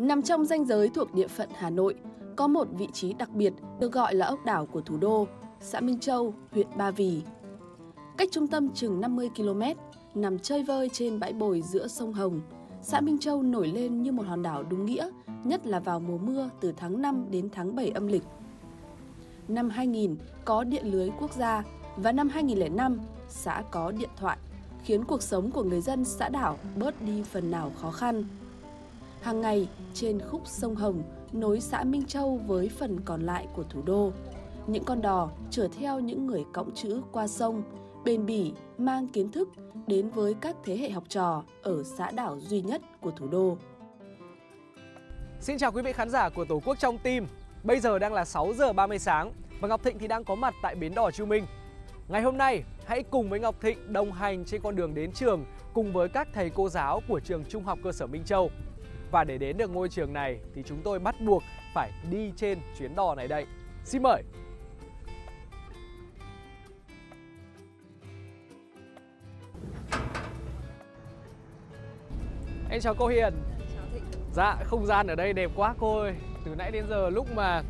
Nằm trong danh giới thuộc địa phận Hà Nội, có một vị trí đặc biệt được gọi là ốc đảo của thủ đô, xã Minh Châu, huyện Ba Vì. Cách trung tâm chừng 50 km, nằm chơi vơi trên bãi bồi giữa sông Hồng, xã Minh Châu nổi lên như một hòn đảo đúng nghĩa, nhất là vào mùa mưa từ tháng 5 đến tháng 7 âm lịch. Năm 2000 có điện lưới quốc gia và năm 2005 xã có điện thoại, khiến cuộc sống của người dân xã đảo bớt đi phần nào khó khăn. Hàng ngày, trên khúc sông Hồng nối xã Minh Châu với phần còn lại của thủ đô, những con đò chở theo những người cõng chữ qua sông, bền bỉ mang kiến thức đến với các thế hệ học trò ở xã đảo duy nhất của thủ đô. Xin chào quý vị khán giả của Tổ quốc trong tim. Bây giờ đang là 6 giờ 30 sáng và Ngọc Thịnh thì đang có mặt tại bến đò Chu Minh. Ngày hôm nay, hãy cùng với Ngọc Thịnh đồng hành trên con đường đến trường cùng với các thầy cô giáo của trường Trung học cơ sở Minh Châu. Và để đến được ngôi trường này thì chúng tôi bắt buộc phải đi trên chuyến đò này đây. Xin mời! Em chào cô Hiền. Chào Thịnh. Dạ, không gian ở đây đẹp quá cô ơi. Từ nãy đến giờ lúc mà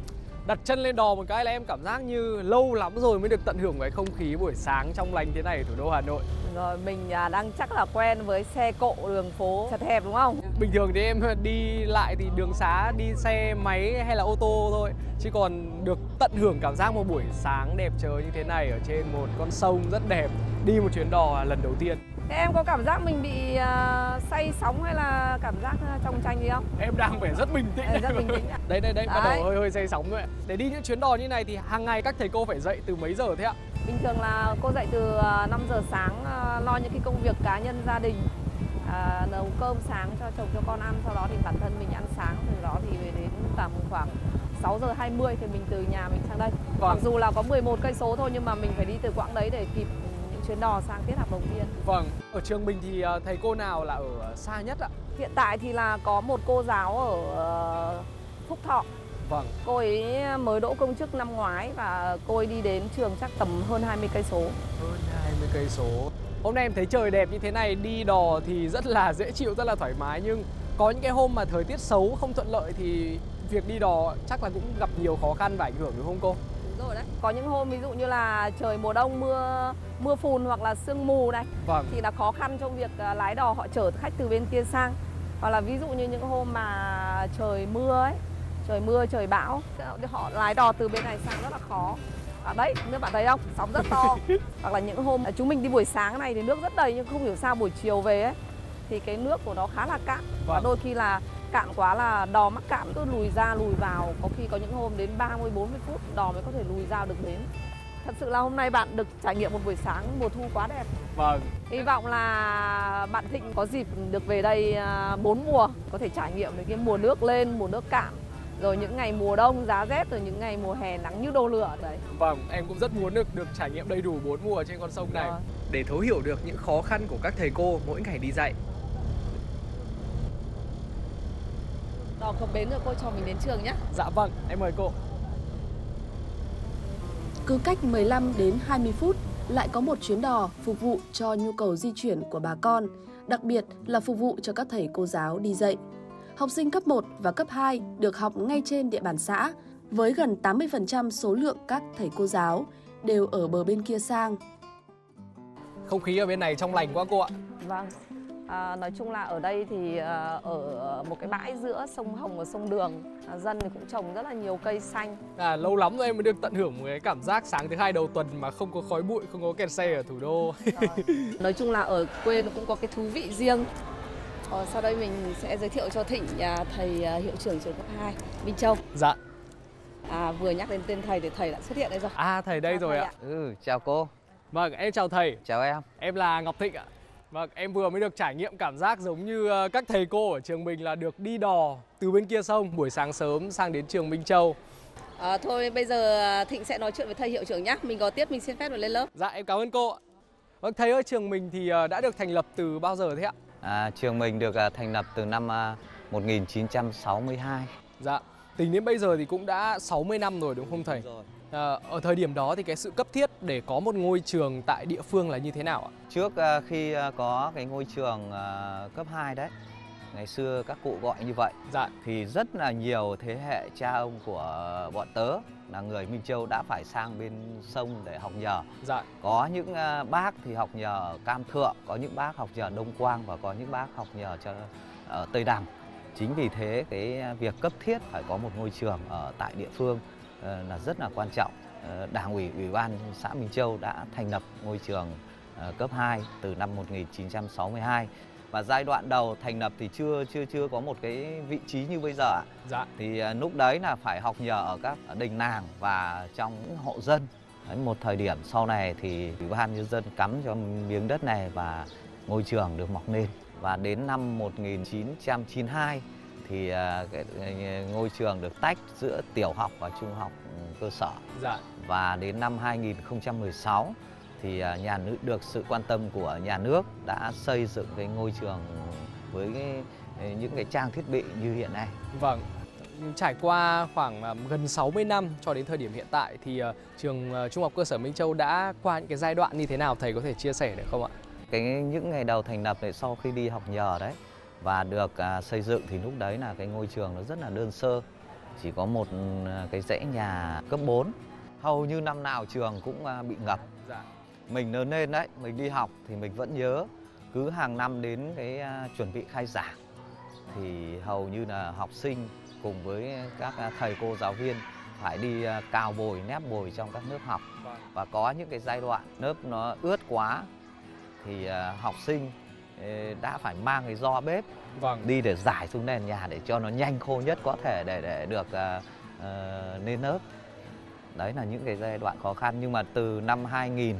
đặt chân lên đò một cái là em cảm giác như lâu lắm rồi mới được tận hưởng cái không khí buổi sáng trong lành thế này ở thủ đô Hà Nội. Rồi mình à, đang chắc là quen với xe cộ đường phố chật hẹp đúng không? Bình thường thì em đi lại thì đường xá đi xe máy hay là ô tô thôi Chứ còn được tận hưởng cảm giác một buổi sáng đẹp trời như thế này ở trên một con sông rất đẹp Đi một chuyến đò là lần đầu tiên Thế em có cảm giác mình bị uh, say sóng hay là cảm giác uh, trong tranh gì không? Em đang phải rất bình tĩnh Ờ, rất bình tĩnh ạ. Đây đây đây, bắt Đấy. đầu hơi hơi say sóng rồi ạ. Để đi những chuyến đò như này thì hàng ngày các thầy cô phải dậy từ mấy giờ thế ạ? Bình thường là cô dậy từ uh, 5 giờ sáng lo những cái công việc cá nhân gia đình à, nấu cơm sáng cho chồng cho con ăn sau đó thì bản thân mình ăn sáng từ đó thì về đến tầm khoảng 6 giờ 20 thì mình từ nhà mình sang đây. Vâng. Mặc dù là có 11 cây số thôi nhưng mà mình phải đi từ quãng đấy để kịp những chuyến đò sang tiết học đầu tiên. Vâng, ở trường mình thì ờ, thầy cô nào là ở xa nhất ạ? Hiện tại thì là có một cô giáo ở ờ, Phúc Thọ. Vâng, Cô ấy mới đỗ công chức năm ngoái và cô ấy đi đến trường chắc tầm hơn 20 cây số. hơn 20 cây số. Hôm nay em thấy trời đẹp như thế này đi đò thì rất là dễ chịu, rất là thoải mái nhưng có những cái hôm mà thời tiết xấu không thuận lợi thì việc đi đò chắc là cũng gặp nhiều khó khăn và ảnh hưởng đúng không cô? Đúng rồi đấy. Có những hôm ví dụ như là trời mùa đông mưa mưa phùn hoặc là sương mù này Vâng, thì là khó khăn trong việc à, lái đò họ chở khách từ bên kia sang. Hoặc là ví dụ như những hôm mà trời mưa ấy, trời mưa trời bão họ lái đò từ bên này sang rất là khó. À đấy, nước bạn thấy không? Sóng rất to. Hoặc là những hôm chúng mình đi buổi sáng này thì nước rất đầy nhưng không hiểu sao buổi chiều về ấy thì cái nước của nó khá là cạn và Vâng. đôi khi là cạn quá là đò mắc cạn cứ lùi ra lùi vào có khi có những hôm đến 30 40 phút đò mới có thể lùi ra được bến. Thật sự là hôm nay bạn được trải nghiệm một buổi sáng mùa thu quá đẹp. vâng. Hy vọng là bạn Thịnh có dịp được về đây à, bốn mùa có thể trải nghiệm được cái mùa nước lên, mùa nước cạn rồi những ngày mùa đông giá rét rồi những ngày mùa hè nắng như đồ lửa đấy. Vâng, em cũng rất muốn được được trải nghiệm đầy đủ bốn mùa trên con sông này Rồi. để thấu hiểu được những khó khăn của các thầy cô mỗi ngày đi dạy. Đò cập bến rồi cô cho mình đến trường nhé. Dạ vâng, em mời cô. Cứ cách 15 đến 20 phút lại có một chuyến đò phục vụ cho nhu cầu di chuyển của bà con, đặc biệt là phục vụ cho các thầy cô giáo đi dạy. Học sinh cấp 1 và cấp 2 được học ngay trên địa bàn xã, với gần 80% số lượng các thầy cô giáo đều ở bờ bên kia sang. Không khí ở bên này trong lành quá cô ạ. Vâng. À, nói chung là ở đây thì à, ở một cái bãi giữa sông Hồng và sông Đường, à, dân thì cũng trồng rất là nhiều cây xanh. À, lâu lắm rồi em mới được tận hưởng một cái cảm giác sáng thứ hai đầu tuần mà không có khói bụi, không có kẹt xe ở thủ đô. Rồi. nói chung là ở quê nó cũng có cái thú vị riêng. Ờ, sau đây mình sẽ giới thiệu cho Thịnh à, thầy à, hiệu trưởng trường cấp 2 Minh Châu. dạ. À, vừa nhắc đến tên thầy thì thầy đã xuất hiện đây rồi. À thầy đây Chào rồi thầy ạ. Ừ, chào cô, Vâng, em chào thầy. chào em. Em là Ngọc Thịnh ạ. Vâng, em vừa mới được trải nghiệm cảm giác giống như ờ, các thầy cô ở trường mình là được đi đò từ bên kia sông buổi sáng sớm sang đến trường Minh Châu. À, thôi bây giờ à, Thịnh sẽ nói chuyện với thầy hiệu trưởng nhé. Mình có tiết mình xin phép được lên lớp. Dạ, em cảm ơn cô ạ. Vâng, thầy ơi, trường mình thì ờ, đã được thành lập từ bao giờ thế ạ? À, trường mình được à, thành lập từ năm à, 1962. Dạ, tính đến bây giờ thì cũng đã 60 năm rồi đúng không thầy? Rồi. Ờ, ở thời điểm đó thì cái sự cấp thiết để có một ngôi trường tại địa phương là như thế nào ạ? Trước à, khi à, có cái ngôi trường à, cấp 2 đấy ngày xưa các cụ gọi như vậy. Dạ. Thì rất là nhiều thế hệ cha ông của bọn tớ là người Minh Châu đã phải sang bên sông để học nhờ. Dạ. Có những à, bác thì học nhờ Cam Thượng, có những bác học nhờ Đông Quang và có những bác học nhờ cho ở Tây Đằng. Chính vì thế cái việc cấp thiết phải có một ngôi trường ở tại địa phương ờ, là rất là quan trọng. Ờ, Đảng ủy Ủy ban xã Minh Châu đã thành lập ngôi trường ờ, cấp 2 từ năm 1962 và giai đoạn đầu thành lập thì chưa chưa chưa có một cái vị trí như bây giờ ạ. Dạ. Thì à, lúc đấy là phải học nhờ ở các đình làng và trong những hộ dân. Đấy, một thời điểm sau này thì Ủy ban nhân dân cắm cho miếng đất này và ngôi trường được mọc lên. Và đến năm 1992 thì à, cái, ngôi trường được tách giữa tiểu học và trung học ừ, cơ sở. Dạ. Và đến năm 2016 thì à, nhà nước được sự quan tâm của nhà nước đã xây dựng cái ngôi trường với cái, những cái trang thiết bị như hiện nay. Vâng. Trải qua khoảng à, gần 60 năm cho đến thời điểm hiện tại thì à, trường à, Trung học cơ sở Minh Châu đã qua những cái giai đoạn như thế nào thầy có thể chia sẻ được không ạ? Cái những ngày đầu thành lập này sau khi đi học nhờ đấy và được à, xây dựng thì lúc đấy là cái ngôi trường nó rất là đơn sơ. Chỉ có một cái dãy nhà cấp 4. Hầu như năm nào trường cũng bị ngập. Dạ. Mình lớn lên đấy, mình đi học thì mình vẫn nhớ. Cứ hàng năm đến cái à, chuẩn bị khai giảng thì hầu như là học sinh cùng với các à, thầy cô giáo viên phải đi à, cào bồi nép bồi trong các lớp học. Và có những cái giai đoạn lớp nó ướt quá thì học sinh ê, đã phải mang cái do bếp Vâng. đi để giải xuống nền nhà để cho nó nhanh khô nhất có thể để để được ờ, lên lớp. Đấy là những cái giai đoạn khó khăn. Nhưng mà từ năm 2000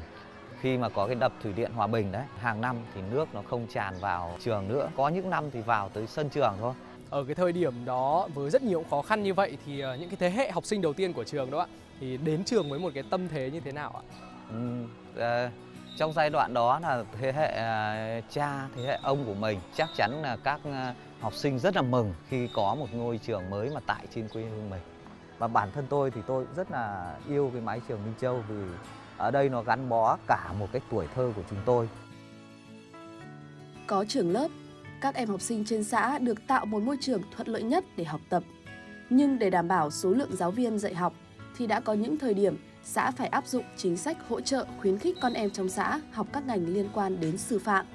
khi mà có cái đập thủy điện Hòa Bình đấy hàng năm thì nước nó không tràn vào trường nữa có những năm thì vào tới sân trường thôi Ở cái thời điểm đó với rất nhiều khó khăn như vậy thì à, những cái thế hệ học sinh đầu tiên của trường đó ạ thì đến trường với một cái tâm thế như thế nào ạ? Ờ, trong giai đoạn đó là thế hệ à, cha, thế hệ ông của mình chắc chắn là các à, học sinh rất là mừng khi có một ngôi trường mới mà tại trên quê hương mình. Và bản thân tôi thì tôi rất là yêu cái mái trường Minh Châu vì ở đây nó gắn bó cả một cái tuổi thơ của chúng tôi. Có trường lớp, các em học sinh trên xã được tạo một môi trường thuận lợi nhất để học tập. Nhưng để đảm bảo số lượng giáo viên dạy học thì đã có những thời điểm xã phải áp dụng chính sách hỗ trợ khuyến khích con em trong xã học các ngành liên quan đến sư phạm.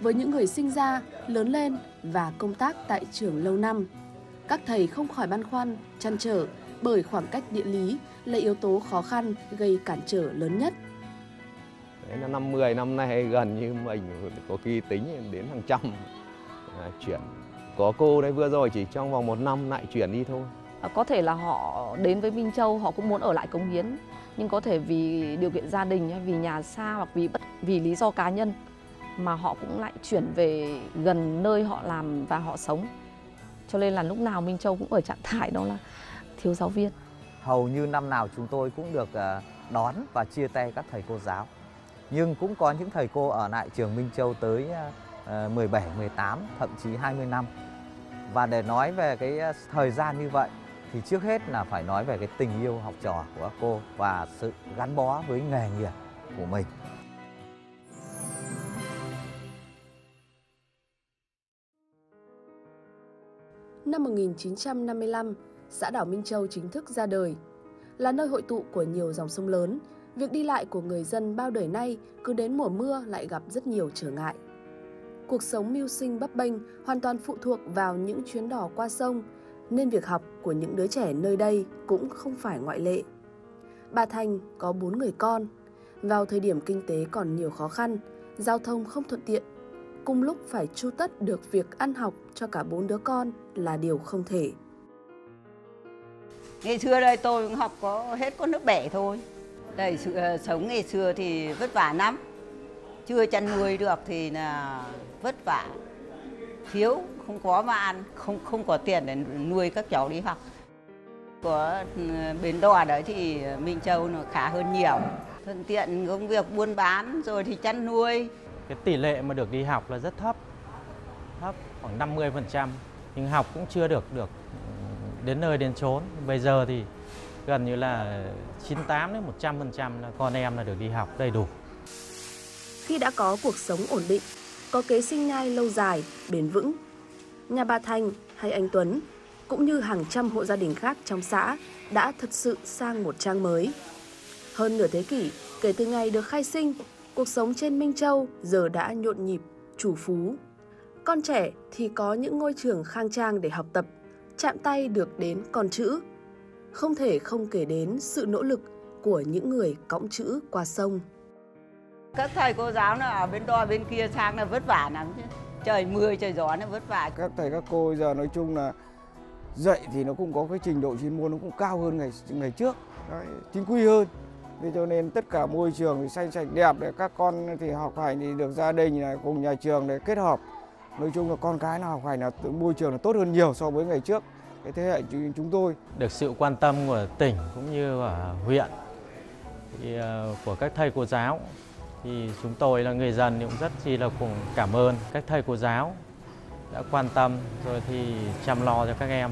Với những người sinh ra, lớn lên và công tác tại trường lâu năm, các thầy không khỏi băn khoăn, chăn trở bởi khoảng cách địa lý là yếu tố khó khăn gây cản trở lớn nhất. Đấy là năm 10 năm nay gần như mình có khi tính đến hàng trăm à, chuyển. Có cô đấy vừa rồi chỉ trong vòng một năm lại chuyển đi thôi. À, có thể là họ đến với Minh Châu họ cũng muốn ở lại cống hiến nhưng có thể vì điều kiện gia đình hay vì nhà xa hoặc vì bất vì lý do cá nhân mà họ cũng lại chuyển về gần nơi họ làm và họ sống cho nên là lúc nào Minh Châu cũng ở trạng thái đó là thiếu giáo viên Hầu như năm nào chúng tôi cũng được à, đón và chia tay các thầy cô giáo. Nhưng cũng có những thầy cô ở lại trường Minh Châu tới à, à, 17, 18, thậm chí 20 năm. Và để nói về cái thời gian như vậy thì trước hết là phải nói về cái tình yêu học trò của các cô và sự gắn bó với nghề nghiệp của mình. Năm 1955, xã đảo Minh Châu chính thức ra đời. Là nơi hội tụ của nhiều dòng sông lớn, việc đi lại của người dân bao đời nay cứ đến mùa mưa lại gặp rất nhiều trở ngại. Cuộc sống mưu sinh bấp bênh hoàn toàn phụ thuộc vào những chuyến đò qua sông, nên việc học của những đứa trẻ nơi đây cũng không phải ngoại lệ. Bà Thành có bốn người con. Vào thời điểm kinh tế còn nhiều khó khăn, giao thông không thuận tiện, cùng lúc phải chu tất được việc ăn học cho cả bốn đứa con là điều không thể. Ngày xưa đây tôi cũng học có hết có nước bể thôi. Đây sự ờ, sống ngày xưa thì vất vả lắm. Chưa chăn nuôi được thì là vất vả. Thiếu không có mà ăn, không không có tiền để nuôi các cháu đi học. Có ừ, bến đò đấy thì Minh Châu nó khá hơn nhiều. Thuận tiện công việc buôn bán rồi thì chăn nuôi. cái tỷ lệ mà được đi học là rất thấp thấp khoảng 50% nhưng học cũng chưa được được đến nơi đến chốn bây giờ thì gần như là 98 đến 100% là con em là được đi học đầy đủ Khi đã có cuộc sống ổn định, có kế sinh nhai lâu dài, bền vững, nhà bà Thành hay anh Tuấn, cũng như hàng trăm hộ gia đình khác trong xã đã thật sự sang một trang mới. Hơn nửa thế kỷ kể từ ngày được khai sinh, cuộc sống trên Minh Châu giờ đã nhộn nhịp, chủ phú. Con trẻ thì có những ngôi trường khang trang để học tập, chạm tay được đến con chữ. Không thể không kể đến sự nỗ lực của những người cõng chữ qua sông. Các thầy cô giáo nó ở bên đo bên kia sang là vất vả lắm chứ. Trời mưa trời gió nó vất vả. Các thầy các cô giờ nói chung là dạy thì nó cũng có cái trình độ chuyên môn nó cũng cao hơn ngày ngày trước, Đấy, chính quy hơn. Thế cho nên tất cả môi trường thì xanh sạch đẹp để các con thì học hành thì được gia đình này cùng nhà trường để kết hợp. Nói chung là con cái nào học hành là môi trường là tốt hơn nhiều so với ngày trước cái thế hệ chúng tôi. Được sự quan tâm của tỉnh cũng như của huyện thì, ờ, của các thầy cô giáo thì chúng tôi là người dân cũng rất chi là cùng cảm ơn các thầy cô giáo đã quan tâm rồi thì chăm lo cho các em.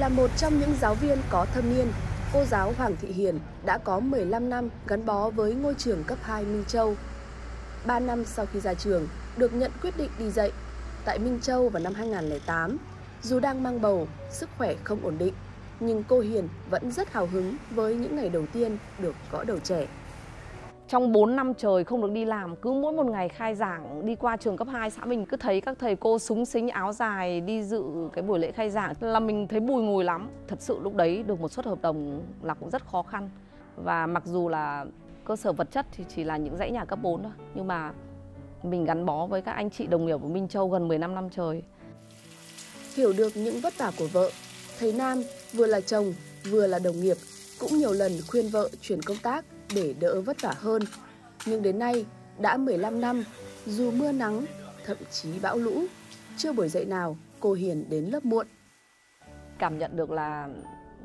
Là một trong những giáo viên có thâm niên, cô giáo Hoàng Thị Hiền đã có 15 năm gắn bó với ngôi trường cấp 2 Minh Châu. 3 năm sau khi ra trường, được nhận quyết định đi dạy tại Minh Châu vào năm 2008. Dù đang mang bầu, sức khỏe không ổn định, nhưng cô Hiền vẫn rất hào hứng với những ngày đầu tiên được gõ đầu trẻ. Trong 4 năm trời không được đi làm, cứ mỗi một ngày khai giảng đi qua trường cấp 2 xã mình cứ thấy các thầy cô súng xính áo dài đi dự cái buổi lễ khai giảng là mình thấy bùi ngùi lắm. Thật sự lúc đấy được một suất hợp đồng là cũng rất khó khăn. Và mặc dù là cơ sở vật chất thì chỉ là những dãy nhà cấp 4 thôi, nhưng mà mình gắn bó với các anh chị đồng nghiệp của Minh Châu gần 15 năm trời. Hiểu được những vất vả của vợ, thầy Nam vừa là chồng, vừa là đồng nghiệp, cũng nhiều lần khuyên vợ chuyển công tác để đỡ vất vả hơn. Nhưng đến nay, đã 15 năm, dù mưa nắng, thậm chí bão lũ, chưa buổi dậy nào cô Hiền đến lớp muộn. Cảm nhận được là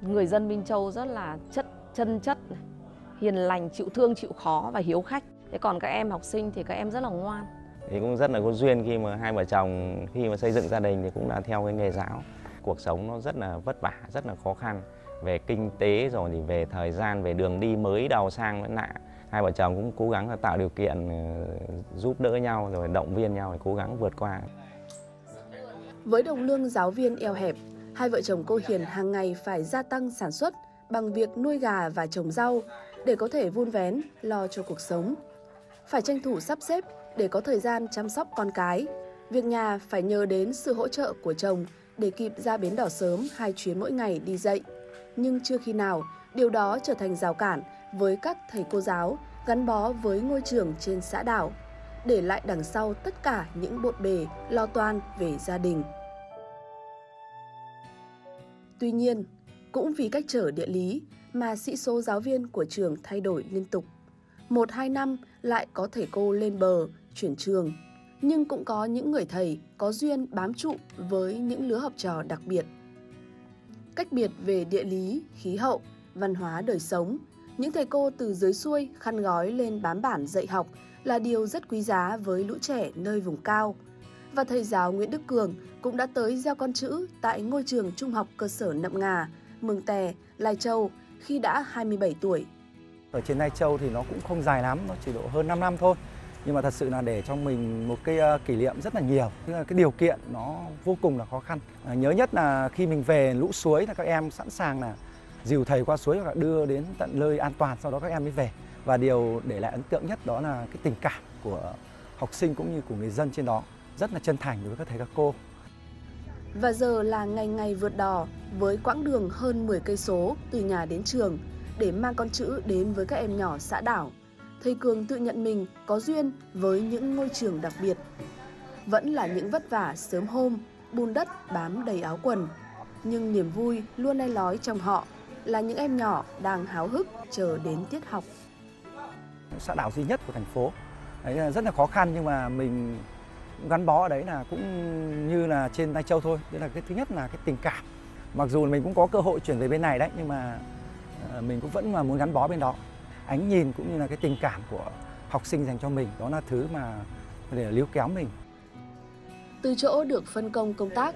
người dân Minh Châu rất là chất chân chất, hiền lành, chịu thương, chịu khó và hiếu khách. Thế còn các em học sinh thì các em rất là ngoan. Thì cũng rất là có duyên khi mà hai vợ chồng khi mà xây dựng gia đình thì cũng đã theo cái nghề giáo. Cuộc sống nó rất là vất vả, rất là khó khăn về kinh tế rồi thì về thời gian, về đường đi mới đầu sang vẫn lạ. Hai vợ chồng cũng cố gắng là tạo điều kiện ờ, giúp đỡ nhau rồi động viên nhau để cố gắng vượt qua. Với đồng lương giáo viên eo hẹp, hai vợ chồng cô Hiền hàng ngày phải gia tăng sản xuất bằng việc nuôi gà và trồng rau để có thể vun vén, lo cho cuộc sống. Phải tranh thủ sắp xếp để có thời gian chăm sóc con cái. Việc nhà phải nhờ đến sự hỗ trợ của chồng để kịp ra bến đỏ sớm hai chuyến mỗi ngày đi dạy. Nhưng chưa khi nào điều đó trở thành rào cản với các thầy cô giáo gắn bó với ngôi trường trên xã đảo, để lại đằng sau tất cả những bộn bề lo toan về gia đình. Tuy nhiên, cũng vì cách trở địa lý mà sĩ số giáo viên của trường thay đổi liên tục. Một hai năm lại có thầy cô lên bờ, chuyển trường. Nhưng cũng có những người thầy có duyên bám trụ với những lứa học trò đặc biệt. Cách biệt về địa lý, khí hậu, văn hóa đời sống, những thầy cô từ dưới xuôi khăn gói lên bám bản dạy học là điều rất quý giá với lũ trẻ nơi vùng cao. Và thầy giáo Nguyễn Đức Cường cũng đã tới gieo con chữ tại ngôi trường trung học cơ sở Nậm Ngà, Mường Tè, Lai Châu khi đã 27 tuổi. Ở trên Lai Châu thì nó cũng không dài lắm, nó chỉ độ hơn 5 năm thôi. Nhưng mà thật sự là để cho mình một cái uh, kỷ niệm rất là nhiều. Cái điều kiện nó vô cùng là khó khăn. À, nhớ nhất là khi mình về lũ suối là các em sẵn sàng là dìu thầy qua suối và đưa đến tận nơi an toàn sau đó các em mới về. Và điều để lại ấn tượng nhất đó là cái tình cảm của học sinh cũng như của người dân trên đó rất là chân thành đối với các thầy các cô. Và giờ là ngày ngày vượt đò với quãng đường hơn 10 cây số từ nhà đến trường để mang con chữ đến với các em nhỏ xã đảo. Thầy Cường tự nhận mình có duyên với những ngôi trường đặc biệt. Vẫn là những vất vả sớm hôm, bùn đất bám đầy áo quần. Nhưng niềm vui luôn lay lói trong họ là những em nhỏ đang háo hức chờ đến tiết học. Xã đảo duy nhất của thành phố. Đấy rất là khó khăn nhưng mà mình gắn bó ở đấy là cũng như là trên Lai Châu thôi. Đấy là cái thứ nhất là cái tình cảm. Mặc dù mình cũng có cơ hội chuyển về bên này đấy nhưng mà ờ, mình cũng vẫn mà muốn gắn bó bên đó. Ánh nhìn cũng như là cái tình cảm của học sinh dành cho mình đó là thứ mà để líu kéo mình. Từ chỗ được phân công công tác,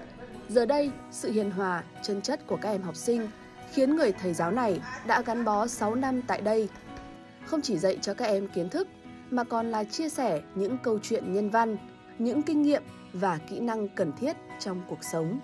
Giờ đây, sự hiền hòa, chân chất của các em học sinh khiến người thầy giáo này đã gắn bó 6 năm tại đây. Không chỉ dạy cho các em kiến thức, mà còn là chia sẻ những câu chuyện nhân văn, những kinh nghiệm và kỹ năng cần thiết trong cuộc sống.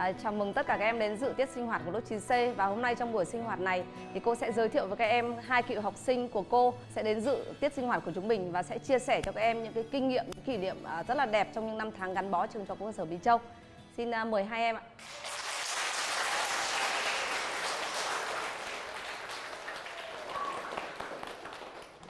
À, chào mừng tất cả các em đến dự tiết sinh hoạt của lớp 9C và hôm nay trong buổi sinh hoạt này thì cô sẽ giới thiệu với các em hai cựu học sinh của cô sẽ đến dự tiết sinh hoạt của chúng mình và sẽ chia sẻ cho các em những cái kinh nghiệm, những kỷ niệm à, rất là đẹp trong những năm tháng gắn bó trường cho cơ sở Bí Châu. Xin à, mời hai em ạ.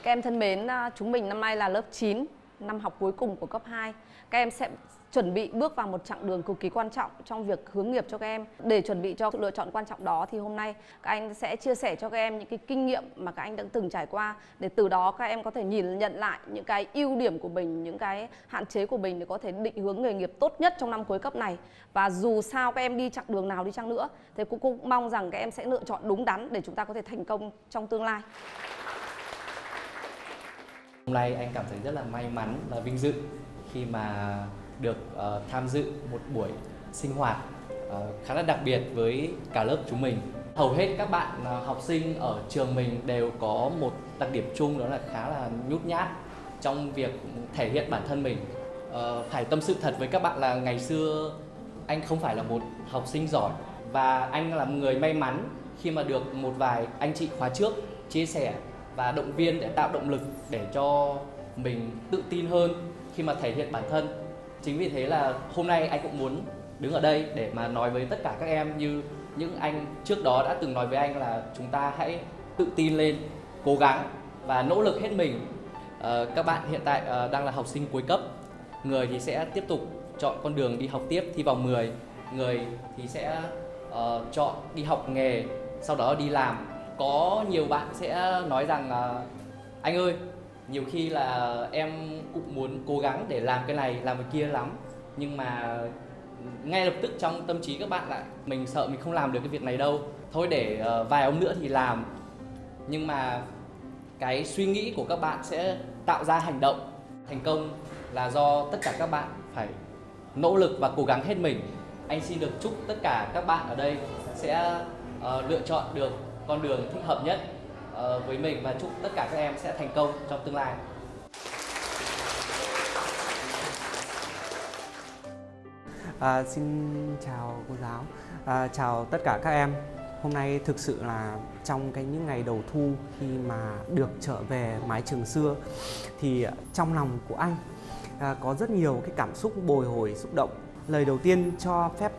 Các em thân mến, à, chúng mình năm nay là lớp 9, năm học cuối cùng của cấp 2. Các em sẽ chuẩn bị bước vào một chặng đường cực kỳ quan trọng trong việc hướng nghiệp cho các em. Để chuẩn bị cho sự lựa chọn quan trọng đó thì hôm nay các anh sẽ chia sẻ cho các em những cái kinh nghiệm mà các anh đã từng trải qua để từ đó các em có thể nhìn nhận lại những cái ưu điểm của mình, những cái hạn chế của mình để có thể định hướng nghề nghiệp tốt nhất trong năm cuối cấp này. Và dù sao các em đi chặng đường nào đi chăng nữa thì cũng, cũng mong rằng các em sẽ lựa chọn đúng đắn để chúng ta có thể thành công trong tương lai. Hôm nay anh cảm thấy rất là may mắn và vinh dự khi mà được uh, tham dự một buổi sinh hoạt uh, khá là đặc biệt với cả lớp chúng mình. Hầu hết các bạn uh, học sinh ở trường mình đều có một đặc điểm chung đó là khá là nhút nhát trong việc thể hiện bản thân mình. Uh, phải tâm sự thật với các bạn là ngày xưa anh không phải là một học sinh giỏi và anh là một người may mắn khi mà được một vài anh chị khóa trước chia sẻ và động viên để tạo động lực để cho mình tự tin hơn khi mà thể hiện bản thân. Chính vì thế là hôm nay anh cũng muốn đứng ở đây để mà nói với tất cả các em như những anh trước đó đã từng nói với anh là chúng ta hãy tự tin lên cố gắng và nỗ lực hết mình. À, các bạn hiện tại à, đang là học sinh cuối cấp. Người thì sẽ tiếp tục chọn con đường đi học tiếp thi vòng 10 người thì sẽ uh, chọn đi học nghề sau đó đi làm có nhiều bạn sẽ nói rằng uh, anh ơi nhiều khi là em cũng muốn cố gắng để làm cái này làm cái kia lắm nhưng mà ngay lập tức trong tâm trí các bạn lại mình sợ mình không làm được cái việc này đâu. Thôi để uh, vài ông nữa thì làm. Nhưng mà cái suy nghĩ của các bạn sẽ tạo ra hành động thành công là do tất cả các bạn phải nỗ lực và cố gắng hết mình. Anh xin được chúc tất cả các bạn ở đây sẽ uh, lựa chọn được con đường thích hợp nhất ờ, với mình và chúc tất cả các em sẽ thành công trong tương lai. À, xin chào cô giáo, à, chào tất cả các em. Hôm nay thực sự là trong cái những ngày đầu thu khi mà được trở về mái trường xưa thì trong lòng của anh à, có rất nhiều cái cảm xúc bồi hồi xúc động. Lời đầu tiên cho phép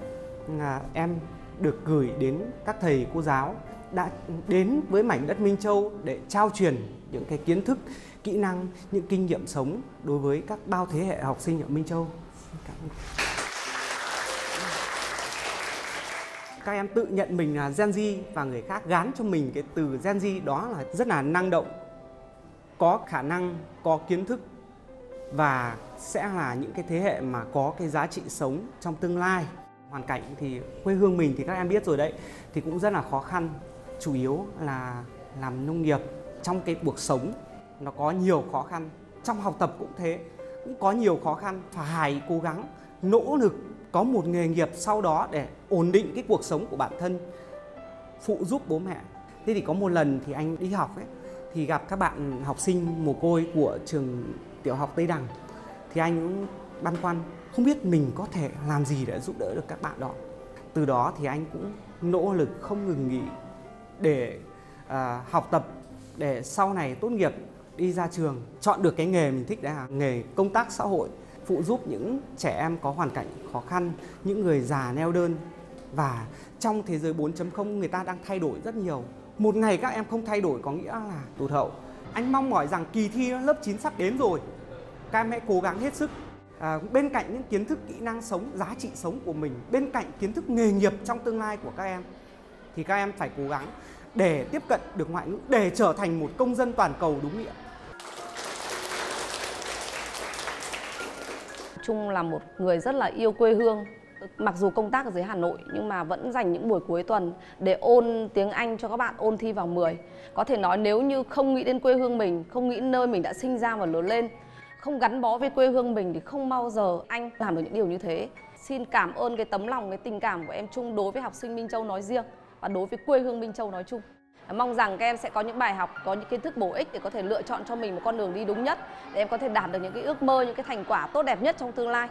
à, em được gửi đến các thầy cô giáo đã đến với mảnh đất Minh Châu để trao truyền những cái kiến thức, kỹ năng, những kinh nghiệm sống đối với các bao thế hệ học sinh ở Minh Châu. Cảm ơn. Các em tự nhận mình là Gen Z và người khác gán cho mình cái từ Gen Z đó là rất là năng động, có khả năng, có kiến thức và sẽ là những cái thế hệ mà có cái giá trị sống trong tương lai hoàn cảnh thì quê hương mình thì các em biết rồi đấy thì cũng rất là khó khăn chủ yếu là làm nông nghiệp trong cái cuộc sống. Nó có nhiều khó khăn, trong học tập cũng thế, cũng có nhiều khó khăn phải cố gắng, nỗ lực có một nghề nghiệp sau đó để ổn định cái cuộc sống của bản thân, phụ giúp bố mẹ. Thế thì có một lần thì anh đi học ấy, thì gặp các bạn học sinh mồ côi của trường tiểu học Tây Đằng. Thì anh cũng băn khoăn, không biết mình có thể làm gì để giúp đỡ được các bạn đó. Từ đó thì anh cũng nỗ lực không ngừng nghỉ để à, học tập để sau này tốt nghiệp đi ra trường chọn được cái nghề mình thích đấy là nghề công tác xã hội phụ giúp những trẻ em có hoàn cảnh khó khăn những người già neo đơn. Và trong thế giới 4.0 người ta đang thay đổi rất nhiều. Một ngày các em không thay đổi có nghĩa là tụt hậu anh mong mỏi rằng kỳ thi lớp 9 sắp đến rồi. Các em hãy cố gắng hết sức. À, bên cạnh những kiến thức kỹ năng sống giá trị sống của mình bên cạnh kiến thức nghề nghiệp trong tương lai của các em thì các em phải cố gắng để tiếp cận được ngoại ngữ để trở thành một công dân toàn cầu đúng nghĩa Trung là một người rất là yêu quê hương mặc dù công tác ở dưới Hà Nội nhưng mà vẫn dành những buổi cuối tuần để ôn tiếng Anh cho các bạn ôn thi vào 10. Có thể nói nếu như không nghĩ đến quê hương mình, không nghĩ nơi mình đã sinh ra và lớn lên, không gắn bó với quê hương mình thì không bao giờ anh làm được những điều như thế. Xin cảm ơn cái tấm lòng, cái tình cảm của em Trung đối với học sinh Minh Châu nói riêng và đối với quê hương Minh Châu nói chung. Mong rằng các em sẽ có những bài học, có những kiến thức bổ ích để có thể lựa chọn cho mình một con đường đi đúng nhất để em có thể đạt được những cái ước mơ, những cái thành quả tốt đẹp nhất trong tương lai.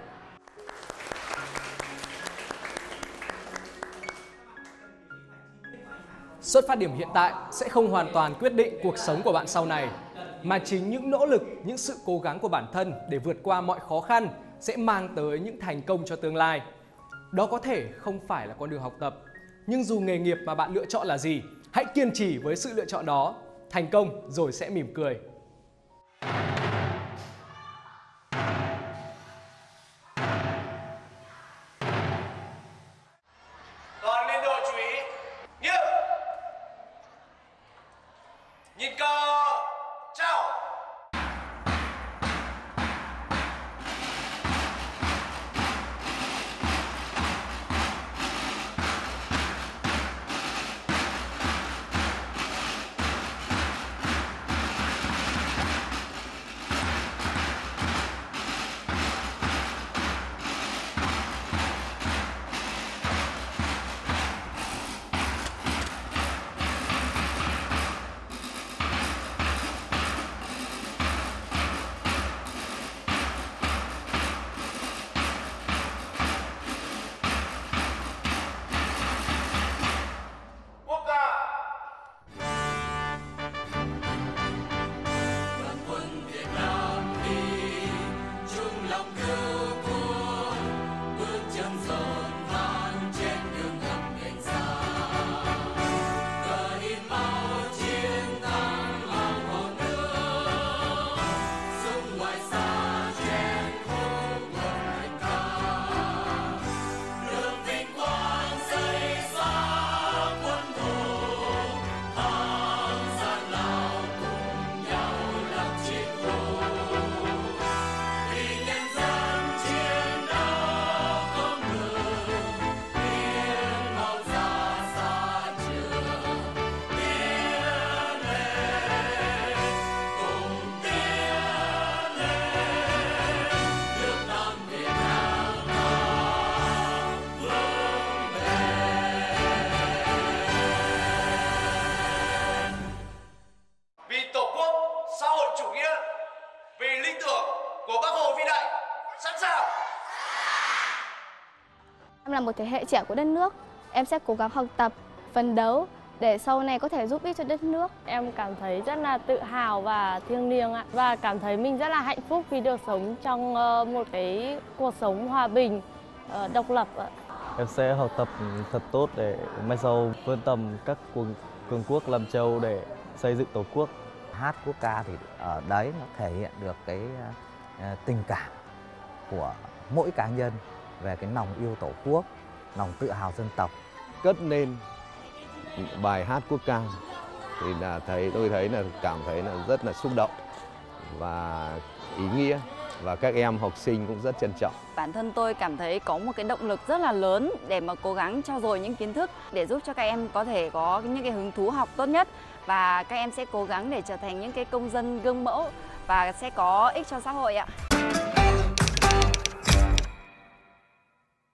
Xuất phát điểm hiện tại sẽ không hoàn toàn quyết định cuộc sống của bạn sau này, mà chính những nỗ lực, những sự cố gắng của bản thân để vượt qua mọi khó khăn sẽ mang tới những thành công cho tương lai. Đó có thể không phải là con đường học tập, nhưng dù nghề nghiệp mà bạn lựa chọn là gì, hãy kiên trì với sự lựa chọn đó. Thành công rồi sẽ mỉm cười. Một thế hệ trẻ của đất nước. Em sẽ cố gắng học tập, phấn đấu để sau này có thể giúp ích cho đất nước. Em cảm thấy rất là tự hào và thiêng liêng ạ và cảm thấy mình rất là hạnh phúc vì được sống trong ờ, một cái cuộc sống hòa bình, ờ, độc lập ạ. Em sẽ học tập thật tốt để mai sau vươn tầm các cường, cường quốc làm châu để xây dựng tổ quốc. Hát quốc ca thì ở đấy nó thể hiện được cái ờ, tình cảm của mỗi cá nhân về cái lòng yêu tổ quốc, lòng tự hào dân tộc. cất lên bài hát quốc ca thì là thấy tôi thấy là cảm thấy là rất là xúc động và ý nghĩa và các em học sinh cũng rất trân trọng. Bản thân tôi cảm thấy có một cái động lực rất là lớn để mà cố gắng trau dồi những kiến thức để giúp cho các em có thể có những cái hứng thú học tốt nhất và các em sẽ cố gắng để trở thành những cái công dân gương mẫu và sẽ có ích cho xã hội ạ.